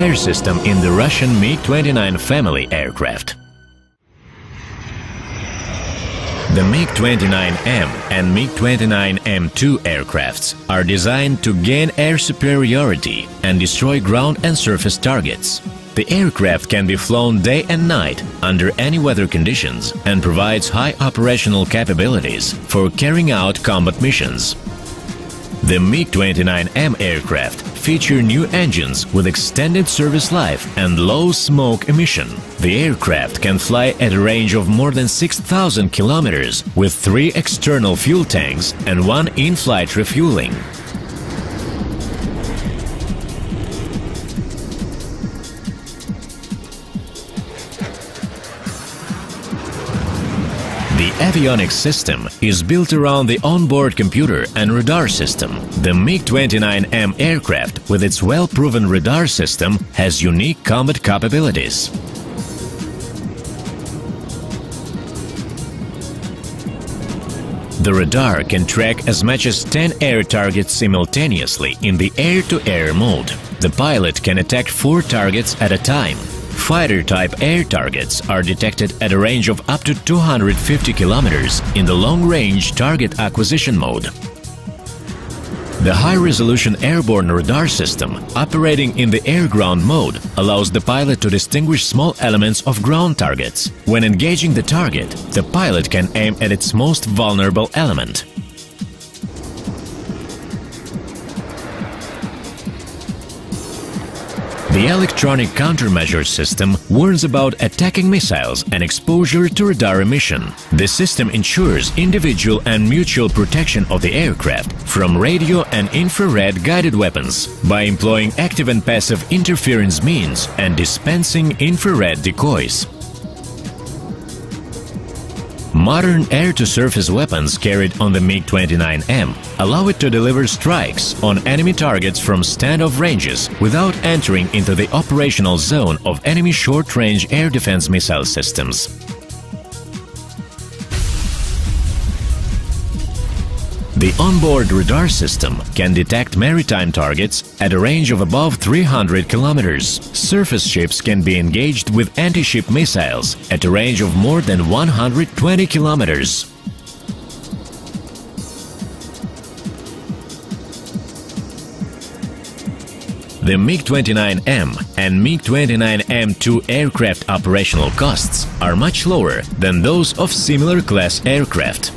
air system in the Russian MiG-29 family aircraft. The MiG-29M and MiG-29M2 aircrafts are designed to gain air superiority and destroy ground and surface targets. The aircraft can be flown day and night under any weather conditions and provides high operational capabilities for carrying out combat missions. The MiG-29M aircraft feature new engines with extended service life and low smoke emission. The aircraft can fly at a range of more than 6,000 kilometers with three external fuel tanks and one in-flight refueling. The avionics system is built around the onboard computer and radar system. The MiG-29M aircraft, with its well-proven radar system, has unique combat capabilities. The radar can track as much as 10 air targets simultaneously in the air-to-air -air mode. The pilot can attack four targets at a time, Fighter-type air targets are detected at a range of up to 250 kilometers in the long-range target acquisition mode. The high-resolution airborne radar system, operating in the air-ground mode, allows the pilot to distinguish small elements of ground targets. When engaging the target, the pilot can aim at its most vulnerable element. The electronic countermeasure system warns about attacking missiles and exposure to radar emission. The system ensures individual and mutual protection of the aircraft from radio and infrared guided weapons by employing active and passive interference means and dispensing infrared decoys. Modern air-to-surface weapons carried on the MiG-29M allow it to deliver strikes on enemy targets from standoff ranges without entering into the operational zone of enemy short-range air defense missile systems. The onboard radar system can detect maritime targets at a range of above 300 kilometers. Surface ships can be engaged with anti-ship missiles at a range of more than 120 kilometers. The MiG-29M and MiG-29M2 aircraft operational costs are much lower than those of similar class aircraft.